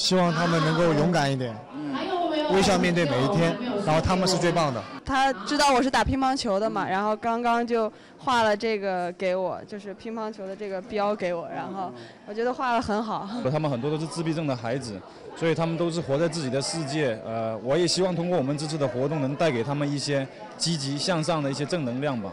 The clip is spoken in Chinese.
希望他们能够勇敢一点，微笑面对每一天，然后他们是最棒的。他知道我是打乒乓球的嘛，然后刚刚就画了这个给我，就是乒乓球的这个标给我，然后我觉得画的很好。他们很多都是自闭症的孩子，所以他们都是活在自己的世界。呃，我也希望通过我们这次的活动，能带给他们一些积极向上的一些正能量吧。